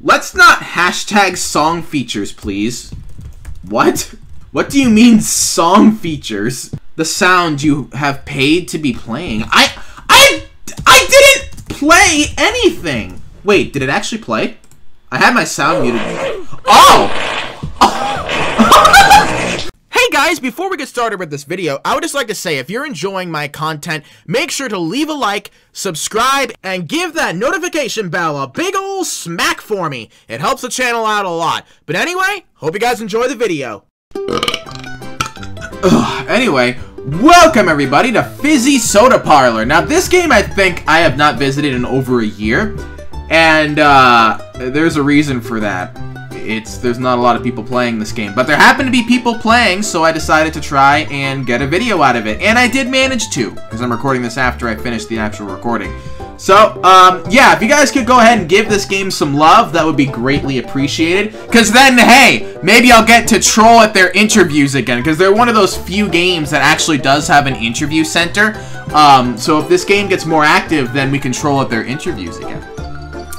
Let's not hashtag song features, please. What? What do you mean song features? The sound you have paid to be playing. I I I didn't play anything. Wait, did it actually play? I had my sound muted. Oh! Guys, before we get started with this video, I would just like to say if you're enjoying my content, make sure to leave a like, subscribe, and give that notification bell a big ol' smack for me. It helps the channel out a lot. But anyway, hope you guys enjoy the video. Ugh, anyway, welcome everybody to Fizze Soda Parlor. Now this game I think I have not visited in over a year, and uh, there's a reason for that it's there's not a lot of people playing this game. But there happen to be people playing, so I decided to try and get a video out of it. And I did manage to, because I'm recording this after I finished the actual recording. So, um, yeah, if you guys could go ahead and give this game some love, that would be greatly appreciated. Because then, hey, maybe I'll get to troll at their interviews again. Because they're one of those few games that actually does have an interview center. Um, so if this game gets more active, then we can troll at their interviews again.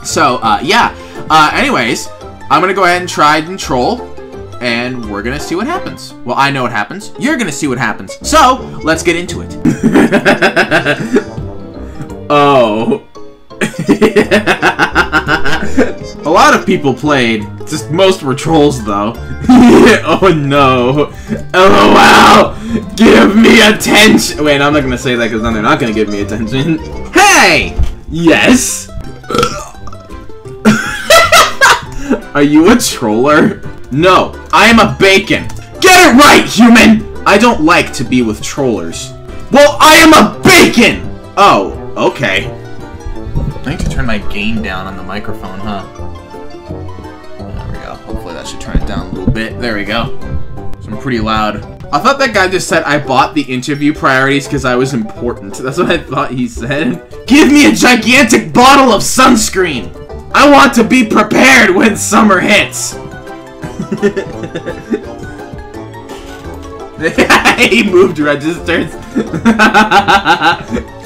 So, uh, yeah. Uh, anyways, I'm gonna go ahead and try and troll, and we're gonna see what happens. Well, I know what happens. You're gonna see what happens. So, let's get into it. oh. A lot of people played. Just most were trolls, though. oh no. Oh wow. Give me attention. Wait, I'm not gonna say that because then they're not gonna give me attention. Hey! Yes! Are you a troller? No, I am a bacon. Get it right, human! I don't like to be with trollers. Well, I am a bacon! Oh, okay. I need to turn my gain down on the microphone, huh? There we go. Hopefully that should turn it down a little bit. There we go. So I'm pretty loud. I thought that guy just said I bought the interview priorities because I was important. That's what I thought he said. Give me a gigantic bottle of sunscreen! I want to be prepared when summer hits! he moved registers.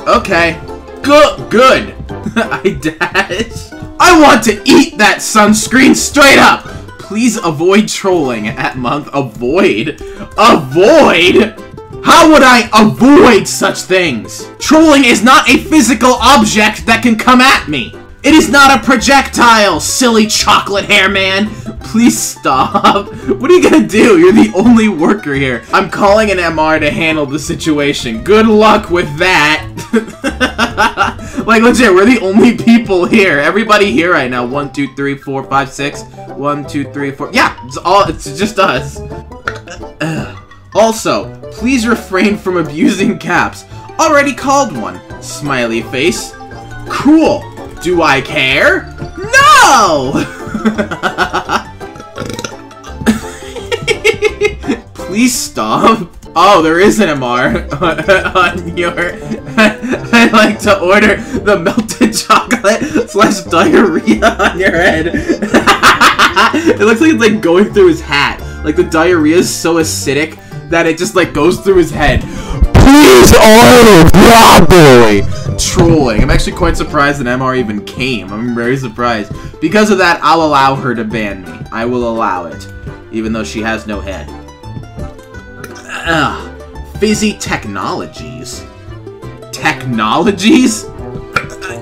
okay. Good. Good. I dash. I want to eat that sunscreen straight up! Please avoid trolling at month. Avoid? Avoid? How would I avoid such things? Trolling is not a physical object that can come at me. It is not a projectile, silly chocolate hair man! Please stop. What are you gonna do? You're the only worker here. I'm calling an MR to handle the situation. Good luck with that. like, legit, we're the only people here. Everybody here right now. One, two, three, four, five, six. One, two, three, four. Yeah, it's all. It's just us. also, please refrain from abusing caps. Already called one. Smiley face. Cool. Do I care? No! Please stop. Oh, there is an MR on your... I'd like to order the melted chocolate slash diarrhea on your head. it looks like it's like going through his hat. Like the diarrhea is so acidic that it just like goes through his head. Please order properly! Trolling. I'm actually quite surprised that MR even came. I'm very surprised. Because of that, I'll allow her to ban me. I will allow it. Even though she has no head. Ugh. Fizze Technologies. Technologies?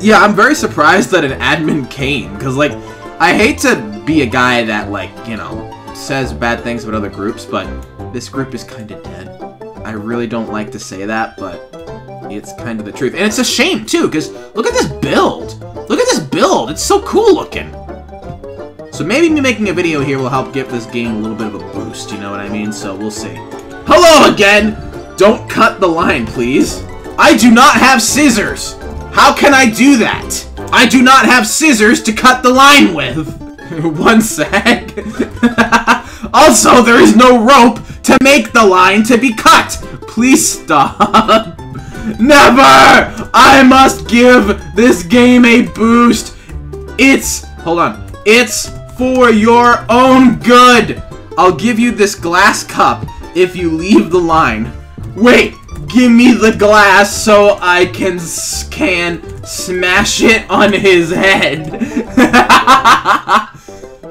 Yeah, I'm very surprised that an admin came. Because, like, I hate to be a guy that, like, you know, says bad things about other groups, but this group is kind of dead. I really don't like to say that, but it's kind of the truth. And it's a shame, too, because look at this build. Look at this build. It's so cool looking. So maybe me making a video here will help give this game a little bit of a boost, you know what I mean? So we'll see. Hello again! Don't cut the line, please. I do not have scissors. How can I do that? I do not have scissors to cut the line with. One sec. also, there is no rope to make the line to be cut! Please stop! Never! I must give this game a boost! It's... Hold on. It's for your own good! I'll give you this glass cup if you leave the line. Wait! Give me the glass so I can can smash it on his head.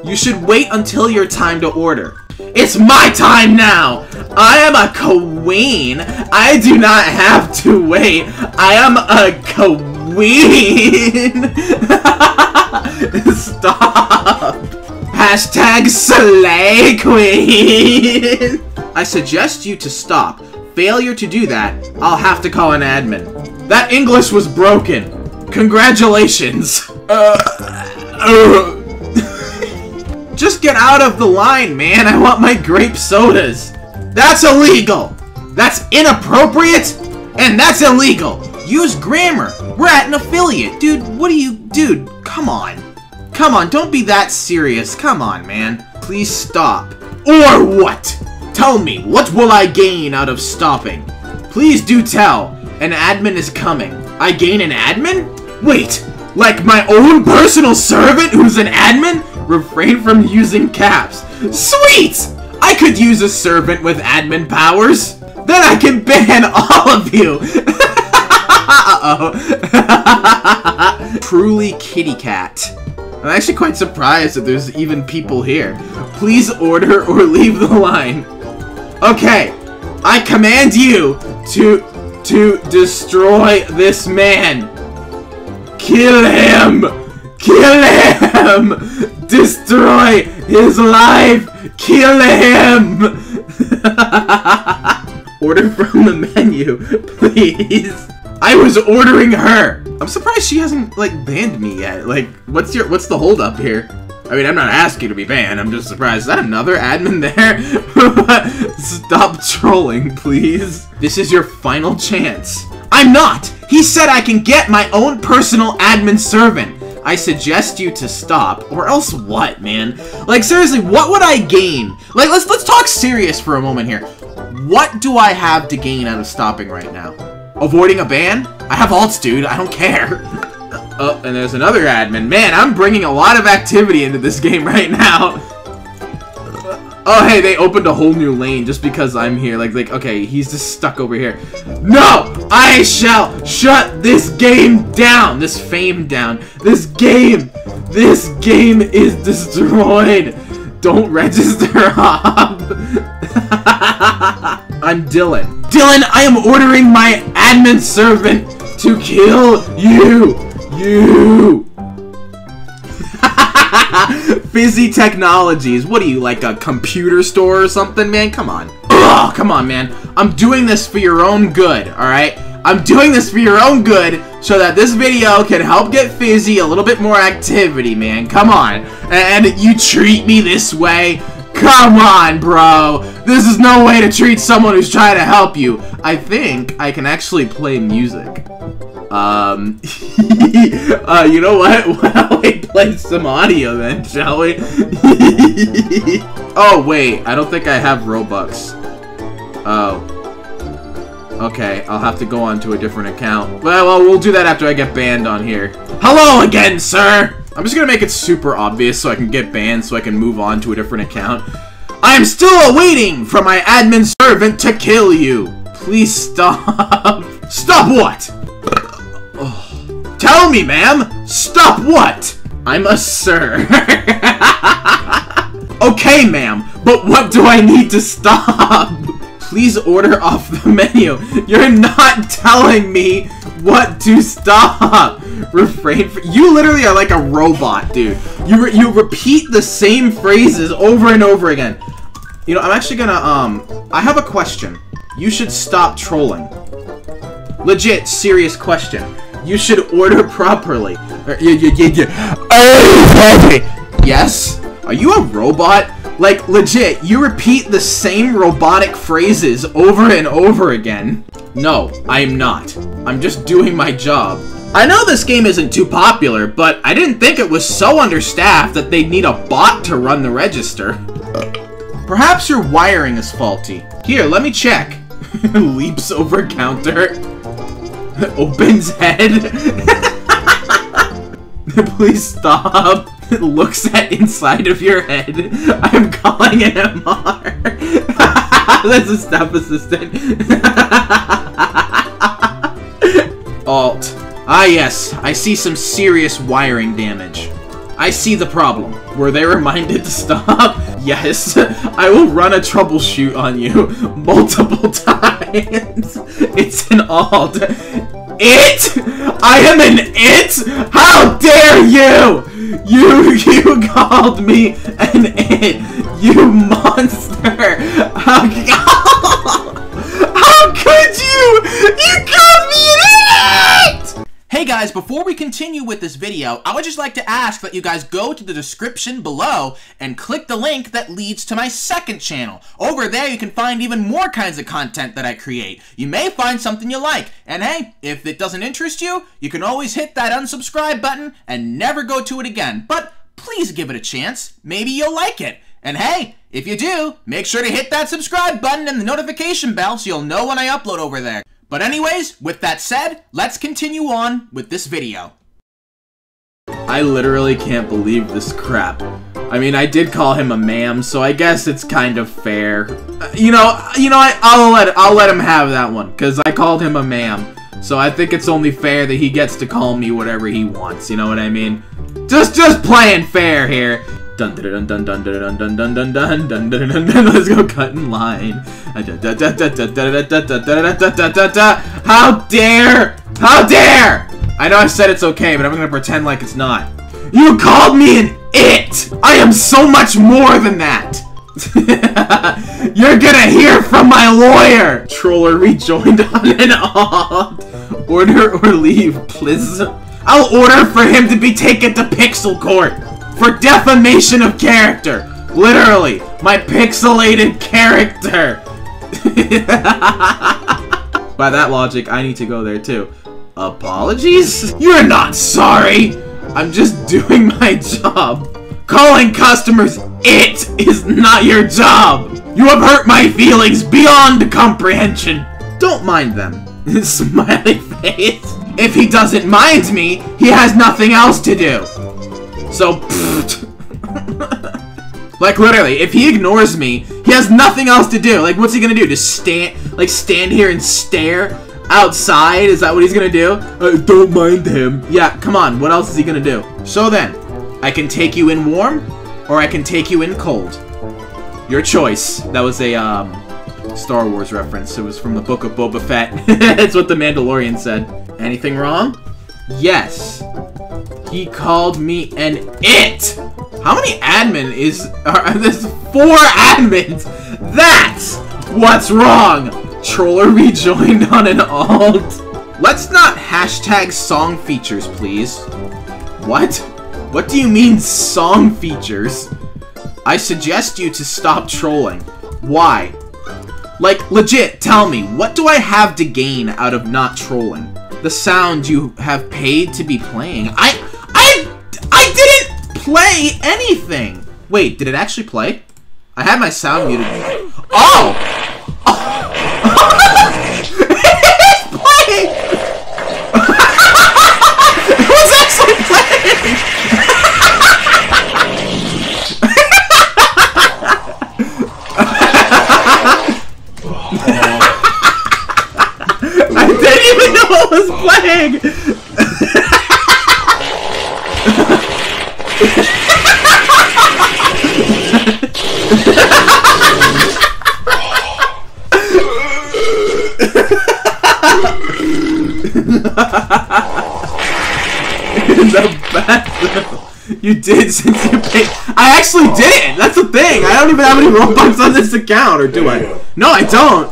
You should wait until your time to order. It's my time now! I am a queen! I do not have to wait! I am a queen! Stop! Hashtag Slay Queen! I suggest you to stop. Failure to do that, I'll have to call an admin. That English was broken. Congratulations. Uh, uh. Just get out of the line, man. I want my grape sodas. That's illegal. That's inappropriate. And that's illegal. Use grammar. We're at an affiliate. Dude, what are you... Dude, come on. Come on, don't be that serious. Come on, man. Please stop. Or what? Tell me, what will I gain out of stopping? Please do tell. An admin is coming. I gain an admin? Wait, like my own personal servant who's an admin? Refrain from using caps. Sweet! I could use a servant with admin powers. Then I can ban all of you. Uh-oh. Truly kitty cat. I'm actually quite surprised that there's even people here. Please order or leave the line. Okay, I command you to to destroy this man. Kill him! Kill him! Destroy his life! Kill him! Order from the menu, please. I was ordering her. I'm surprised she hasn't like banned me yet. Like, what's your what's the holdup here? I mean, I'm not asking to be banned. I'm just surprised. Is that another admin there? Stop trolling, please. This is your final chance. I'm not. He said I can get my own personal admin servant. I suggest you to stop, or else what, man? Like, seriously, what would I gain? Like, let's let's talk serious for a moment here. What do I have to gain out of stopping right now? Avoiding a ban? I have alts, dude. I don't care. Oh, and there's another admin. Man, I'm bringing a lot of activity into this game right now. Oh, hey, they opened a whole new lane just because I'm here. Like, like, okay, he's just stuck over here. No! I shall shut this game down! This fame down. This game! This game is destroyed! Don't register up! I'm Dylan. Dylan, I am ordering my admin servant to kill you! You! Fizze Technologies. What are you, like a computer store or something, man? Come on. Ugh, come on, man. I'm doing this for your own good, alright? I'm doing this for your own good so that this video can help get Fizze a little bit more activity, man. Come on. And you treat me this way? Come on, bro. This is no way to treat someone who's trying to help you. I think I can actually play music. Um, uh, you know what? Why don't we play some audio then, shall we? oh, wait. I don't think I have Robux. Oh. Okay, I'll have to go on to a different account. Well, well, we'll do that after I get banned on here. Hello again, sir! I'm just gonna make it super obvious so I can get banned so I can move on to a different account. I am still awaiting for my admin servant to kill you! Please stop. stop what? Tell me, ma'am! Stop what? I'm a sir. okay, ma'am, but what do I need to stop? Please order off the menu. You're not telling me what to stop. Refrain You literally are like a robot, dude. You, re you repeat the same phrases over and over again. You know, I'm actually gonna, um, I have a question. You should stop trolling. Legit, serious question. You should order properly. Uh, yes? Are you a robot? Like, legit, you repeat the same robotic phrases over and over again. No, I am not. I'm just doing my job. I know this game isn't too popular, but I didn't think it was so understaffed that they'd need a bot to run the register. Perhaps your wiring is faulty. Here, let me check. Leaps over counter. opens head. Please stop. Looks at inside of your head. I'm calling an MR. That's a staff assistant. Alt. Ah yes, I see some serious wiring damage. I see the problem. Were they reminded to stop? yes. I will run a troubleshoot on you multiple times. it's an alt. It? I am an it? How dare you? You you called me an it. You monster. How, could you? You called me an it! Hey guys, before we continue with this video, I would just like to ask that you guys go to the description below and click the link that leads to my second channel. Over there you can find even more kinds of content that I create. You may find something you like, and hey, if it doesn't interest you, you can always hit that unsubscribe button and never go to it again. But please give it a chance. Maybe you'll like it. And hey, if you do, make sure to hit that subscribe button and the notification bell so you'll know when I upload over there. But anyways, with that said, let's continue on with this video. I literally can't believe this crap. I mean, I did call him a ma'am, so I guess it's kind of fair. Uh, you know, you know, I, I'll let I'll let him have that one because I called him a ma'am. So I think it's only fair that he gets to call me whatever he wants. You know what I mean? Just just playing fair here. Dun dun dun dun dun dun dun dun dun dun dun dun dun dun Let's go cut in line. How dare! How dare! I know I said it's okay, but I'm gonna pretend like it's not. You called me an it! I am so much more than that! You're gonna hear from my lawyer! Troller rejoined on and off. Order or leave, please. I'll order for him to be taken to Pixel Court for defamation of character. Literally, my pixelated character. By that logic, I need to go there too. Apologies? You're not sorry! I'm just doing my job. Calling customers it is not your job! You have hurt my feelings beyond comprehension! Don't mind them. Smiley face. If he doesn't mind me, he has nothing else to do. So, like literally, if he ignores me, he has nothing else to do. Like, what's he gonna do? Just stand, like, stand here and stare outside? Is that what he's gonna do? Uh, don't mind him. Yeah, come on. What else is he gonna do? So then, I can take you in warm, or I can take you in cold. Your choice. That was a um, Star Wars reference. It was from the Book of Boba Fett. That's what the Mandalorian said. Anything wrong? Yes. He called me an it. How many admin is are there's four admins? That's what's wrong. Troller rejoined on an alt. Let's not hashtag song features, please. What? What do you mean song features? I suggest you to stop trolling. Why? Like, legit, tell me, what do I have to gain out of not trolling? The sound you have paid to be playing. I I, I didn't play anything! Wait, did it actually play? I had my sound muted. Oh! it's playing! it was actually playing! I didn't even know it was! In the bathroom. You did since you paid. I actually did That's the thing. I don't even have any Robux on this account, or do I? No, I don't.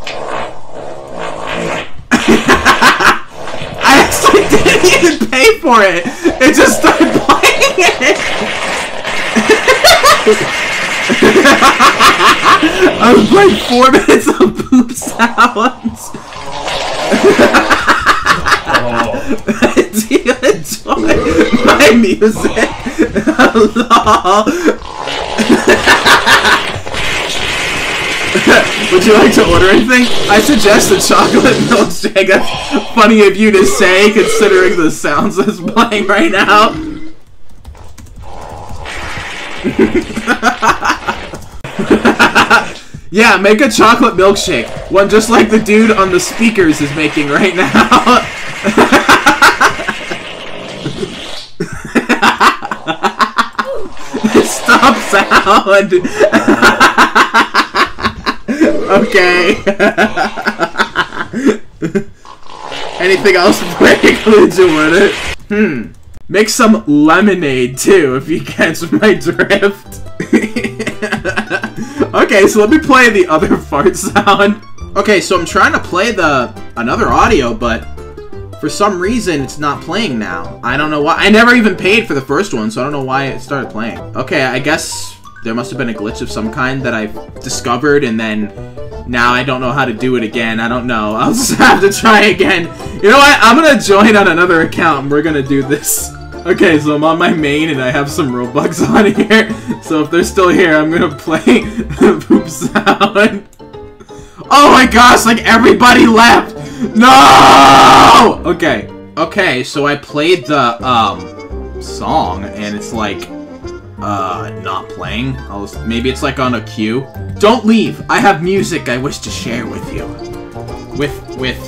I actually didn't even pay for it. It just started playing it. I was playing four minutes of poop sounds. Oh. Do you enjoy my music? Would you like to order anything? I suggest a chocolate milkshake. Funny of you to say, considering the sounds that's playing right now. yeah, make a chocolate milkshake. One just like the dude on the speakers is making right now. stop sound. Okay. Anything else before I conclude with it? Hmm. Make some lemonade too, if you catch my drift. okay, so let me play the other fart sound. Okay, so I'm trying to play the another audio, but for some reason it's not playing now. I don't know why. I never even paid for the first one, so I don't know why it started playing. Okay, I guess there must have been a glitch of some kind that I've discovered, and then now I don't know how to do it again. I don't know. I'll just have to try again. You know what? I'm gonna join on another account, and we're gonna do this. Okay, so I'm on my main and I have some Robux on here. So if they're still here, I'm gonna play the poop sound. Oh my gosh, like everybody left! No! Okay. Okay, so I played the, um, song, and it's like, uh, not playing. I'll, just, maybe it's like on a queue. Don't leave! I have music I wish to share with you. With, with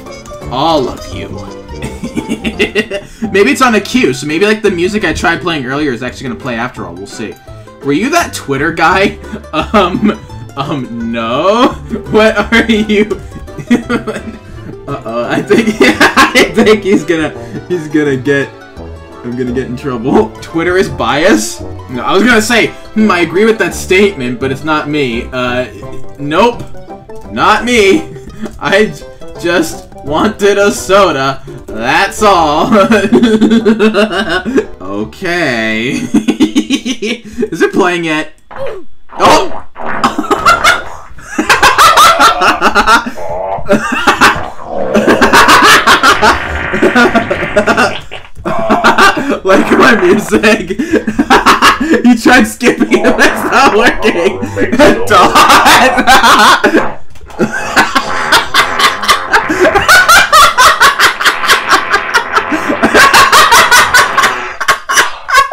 all of you. maybe it's on a queue, so maybe like the music I tried playing earlier is actually gonna play after all. We'll see. Were you that Twitter guy? Um, um, no? What are you? Uh-oh, I think, yeah, I think he's gonna, he's gonna get, I'm gonna get in trouble. Twitter is bias? No, I was gonna say, hmm, I agree with that statement, but it's not me. Uh, nope. Not me. I just wanted a soda. That's all. okay. is it playing yet? Oh! like my music. Tried skipping it, oh, but it's not oh, oh, working. Dot.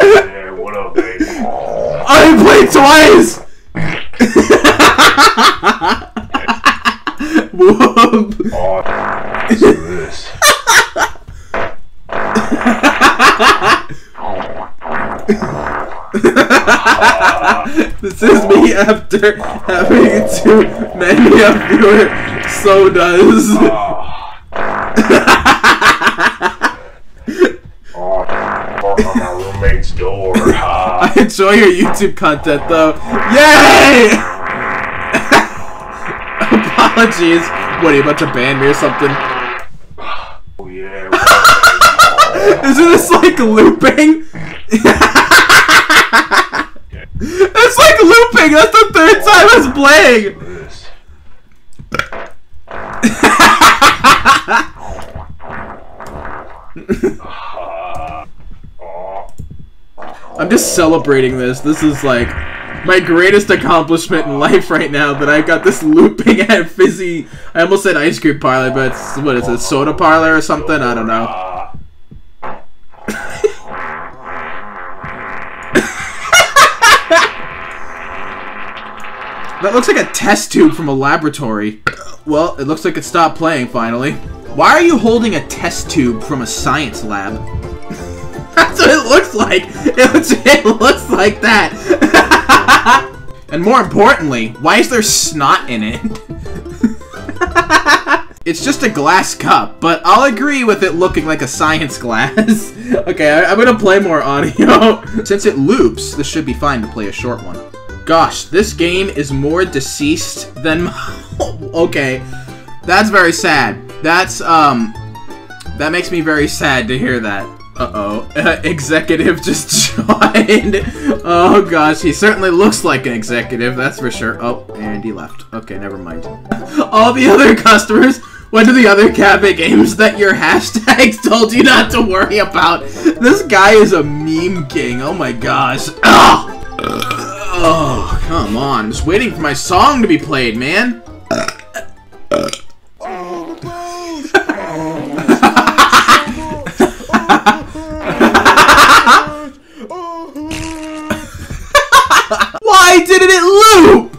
Yeah, what up, baby? I played twice. Whoop. Oh, listen to this. This is me after having too many of your sodas. Fuck on my roommate's door. I enjoy your YouTube content though. Yay! Apologies. What are you about to ban me or something? Oh, yeah, what up, baby? Isn't this like looping? looping. That's the third time it's playing. I'm just celebrating this. This is like my greatest accomplishment in life right now that I got this looping at Fizze. I almost said ice cream parlor, but it's what is it, soda parlor or something? I don't know. That looks like a test tube from a laboratory. Well, it looks like it stopped playing finally. Why are you holding a test tube from a science lab? That's what it looks like. It looks, like that. and more importantly, why is there snot in it? it's just a glass cup, but I'll agree with it looking like a science glass. okay, I, am gonna play more audio. Since it loops, this should be fine to play a short one. Gosh, this game is more deceased than... okay, that's very sad. That's, um... That makes me very sad to hear that. Uh-oh. Uh, executive just joined. oh, gosh. He certainly looks like an executive, that's for sure. Oh, and he left. Okay, never mind. All the other customers went to the other cafe games that your hashtags told you not to worry about. This guy is a meme king. Oh, my gosh. Ugh. Oh, come on. I'm just waiting for my song to be played, man. Why didn't it loop?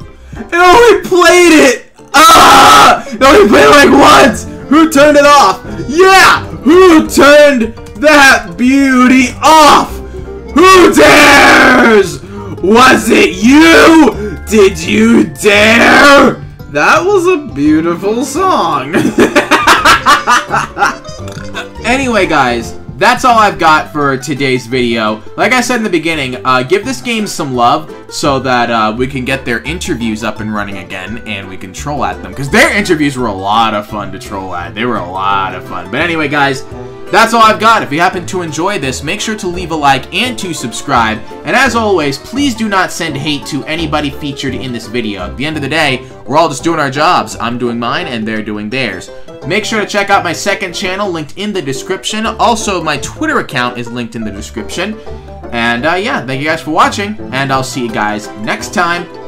It only played it. Ah! It only played it like once. Who turned it off? Yeah! Who turned that beauty off? Who dares? Was it you? Did you dare? That was a beautiful song. anyway, guys, that's all I've got for today's video. Like I said in the beginning, uh, give this game some love so that uh, we can get their interviews up and running again and we can troll at them. Because their interviews were a lot of fun to troll at. They were a lot of fun. But anyway, guys, that's all I've got. If you happen to enjoy this, make sure to leave a like and to subscribe. And as always, please do not send hate to anybody featured in this video. At the end of the day, we're all just doing our jobs. I'm doing mine and they're doing theirs. Make sure to check out my second channel linked in the description. Also, my Twitter account is linked in the description. And uh, yeah, thank you guys for watching, and I'll see you guys next time.